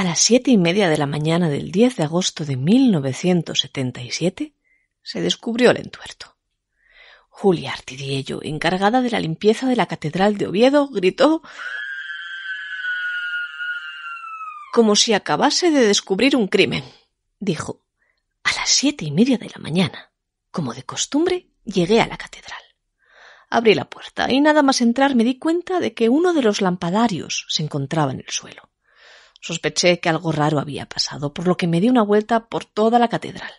A las siete y media de la mañana del 10 de agosto de 1977 se descubrió el entuerto. Julia Artidiello, encargada de la limpieza de la Catedral de Oviedo, gritó como si acabase de descubrir un crimen. Dijo, a las siete y media de la mañana, como de costumbre, llegué a la catedral. Abrí la puerta y nada más entrar me di cuenta de que uno de los lampadarios se encontraba en el suelo. Sospeché que algo raro había pasado, por lo que me di una vuelta por toda la catedral,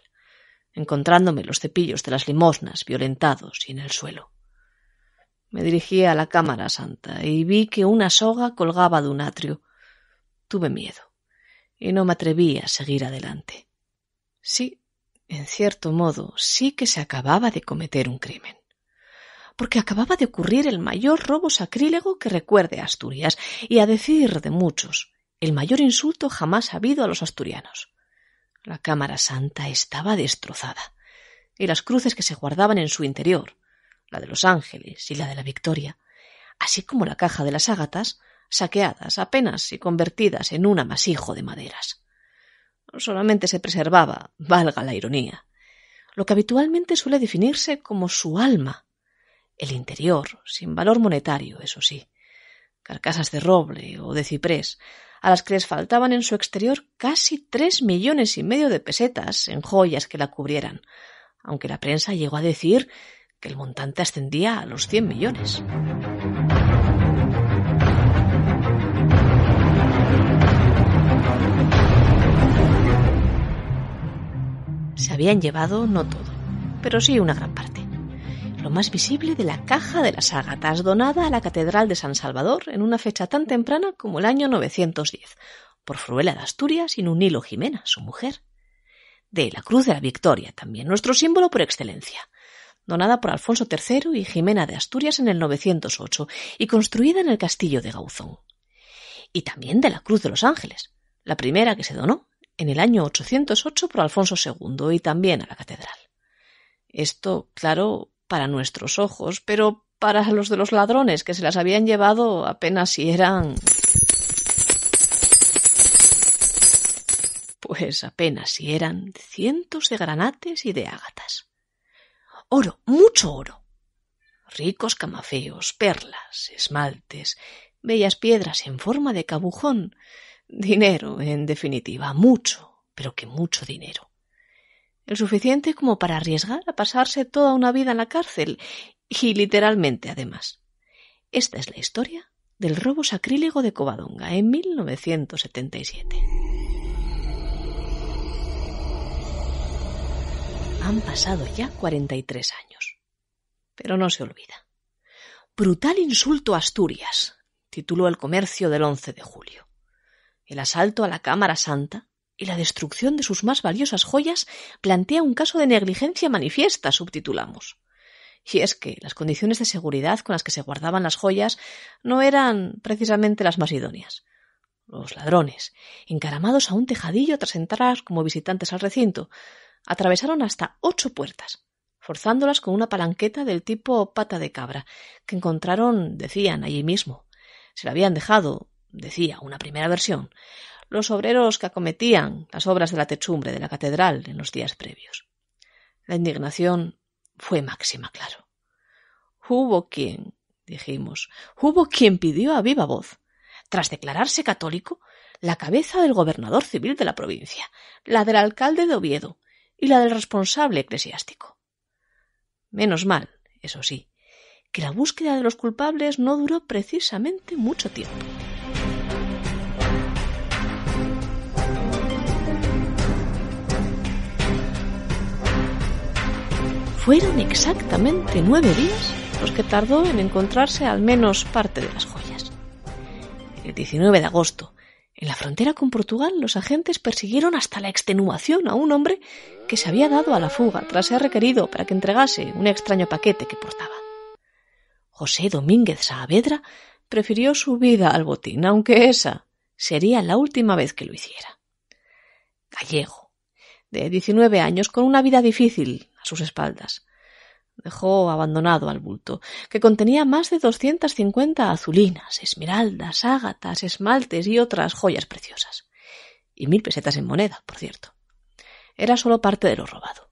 encontrándome los cepillos de las limosnas violentados y en el suelo. Me dirigí a la cámara santa y vi que una soga colgaba de un atrio. Tuve miedo y no me atreví a seguir adelante. Sí, en cierto modo, sí que se acababa de cometer un crimen porque acababa de ocurrir el mayor robo sacrílego que recuerde Asturias, y a decir de muchos, el mayor insulto jamás habido a los asturianos. La Cámara Santa estaba destrozada, y las cruces que se guardaban en su interior, la de los ángeles y la de la Victoria, así como la caja de las ágatas, saqueadas apenas y convertidas en un amasijo de maderas. Solamente se preservaba, valga la ironía, lo que habitualmente suele definirse como su alma, el interior, sin valor monetario, eso sí, carcasas de roble o de ciprés, a las que les faltaban en su exterior casi tres millones y medio de pesetas en joyas que la cubrieran, aunque la prensa llegó a decir que el montante ascendía a los cien millones. Se habían llevado no todo, pero sí una gran parte lo más visible de la caja de las ágatas donada a la Catedral de San Salvador en una fecha tan temprana como el año 910, por Fruela de Asturias y Nunilo Jimena, su mujer. De la Cruz de la Victoria también, nuestro símbolo por excelencia, donada por Alfonso III y Jimena de Asturias en el 908 y construida en el castillo de Gauzón. Y también de la Cruz de los Ángeles, la primera que se donó en el año 808 por Alfonso II y también a la catedral. Esto, claro, para nuestros ojos, pero para los de los ladrones que se las habían llevado apenas si eran. Pues apenas si eran cientos de granates y de ágatas. Oro, mucho oro. Ricos camafeos, perlas, esmaltes, bellas piedras en forma de cabujón. Dinero, en definitiva, mucho, pero que mucho dinero el suficiente como para arriesgar a pasarse toda una vida en la cárcel, y literalmente además. Esta es la historia del robo sacrílego de Covadonga en 1977. Han pasado ya 43 años. Pero no se olvida. Brutal insulto a Asturias, tituló el comercio del 11 de julio. El asalto a la Cámara Santa, y la destrucción de sus más valiosas joyas plantea un caso de negligencia manifiesta, subtitulamos. Y es que las condiciones de seguridad con las que se guardaban las joyas no eran precisamente las más idóneas. Los ladrones, encaramados a un tejadillo tras entrar como visitantes al recinto, atravesaron hasta ocho puertas, forzándolas con una palanqueta del tipo pata de cabra, que encontraron, decían, allí mismo. Se la habían dejado, decía una primera versión, los obreros que acometían las obras de la techumbre de la catedral en los días previos. La indignación fue máxima, claro. Hubo quien, dijimos, hubo quien pidió a viva voz, tras declararse católico, la cabeza del gobernador civil de la provincia, la del alcalde de Oviedo y la del responsable eclesiástico. Menos mal, eso sí, que la búsqueda de los culpables no duró precisamente mucho tiempo. Fueron exactamente nueve días los que tardó en encontrarse al menos parte de las joyas. El 19 de agosto, en la frontera con Portugal, los agentes persiguieron hasta la extenuación a un hombre que se había dado a la fuga tras ser requerido para que entregase un extraño paquete que portaba. José Domínguez Saavedra prefirió su vida al botín, aunque esa sería la última vez que lo hiciera. Gallego, de 19 años, con una vida difícil a sus espaldas. Dejó abandonado al bulto, que contenía más de doscientas cincuenta azulinas, esmeraldas, ágatas, esmaltes y otras joyas preciosas. y mil pesetas en moneda, por cierto. Era solo parte de lo robado.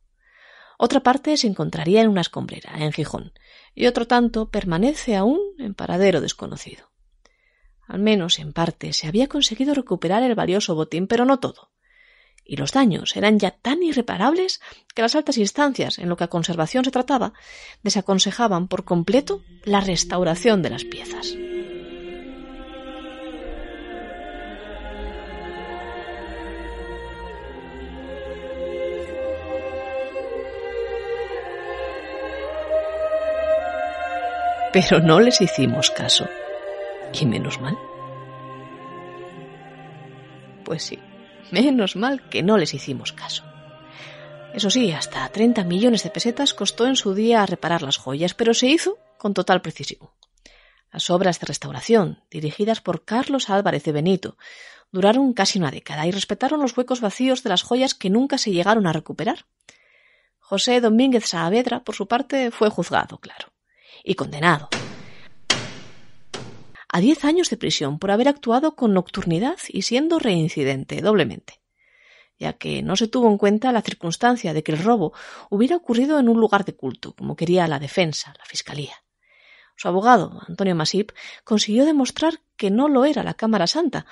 Otra parte se encontraría en una escombrera, en Gijón, y otro tanto permanece aún en paradero desconocido. Al menos en parte se había conseguido recuperar el valioso botín, pero no todo. Y los daños eran ya tan irreparables que las altas instancias, en lo que a conservación se trataba, desaconsejaban por completo la restauración de las piezas. Pero no les hicimos caso. Y menos mal. Pues sí, menos mal que no les hicimos caso. Eso sí, hasta 30 millones de pesetas costó en su día reparar las joyas, pero se hizo con total precisión. Las obras de restauración, dirigidas por Carlos Álvarez de Benito, duraron casi una década y respetaron los huecos vacíos de las joyas que nunca se llegaron a recuperar. José Domínguez Saavedra, por su parte, fue juzgado, claro y condenado a diez años de prisión por haber actuado con nocturnidad y siendo reincidente doblemente, ya que no se tuvo en cuenta la circunstancia de que el robo hubiera ocurrido en un lugar de culto, como quería la defensa, la fiscalía. Su abogado, Antonio Masip, consiguió demostrar que no lo era la Cámara Santa,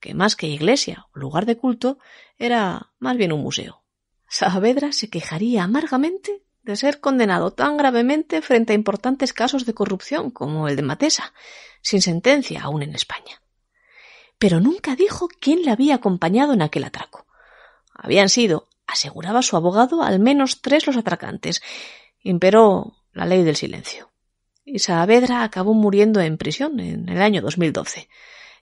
que más que iglesia o lugar de culto, era más bien un museo. Saavedra se quejaría amargamente de ser condenado tan gravemente frente a importantes casos de corrupción como el de Matesa, sin sentencia aún en España. Pero nunca dijo quién le había acompañado en aquel atraco. Habían sido, aseguraba su abogado, al menos tres los atracantes. Imperó la ley del silencio. Y Saavedra acabó muriendo en prisión en el año 2012,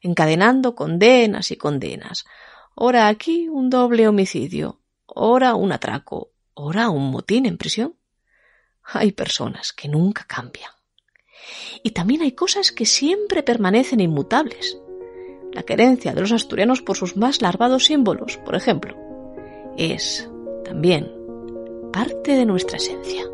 encadenando condenas y condenas. Ora aquí un doble homicidio, ora un atraco, ¿Ora un motín en prisión? Hay personas que nunca cambian. Y también hay cosas que siempre permanecen inmutables. La querencia de los asturianos por sus más larvados símbolos, por ejemplo, es también parte de nuestra esencia.